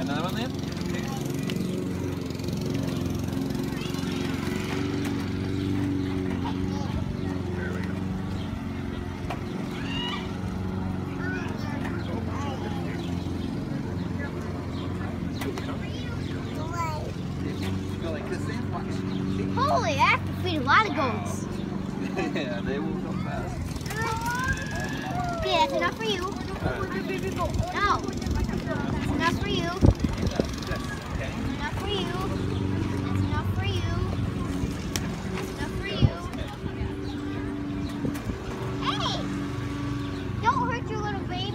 Another one there? Holy, I have to feed a lot of goats. yeah, they will come fast. Okay, that's enough for you. Right. No. Hey! Don't hurt your little baby.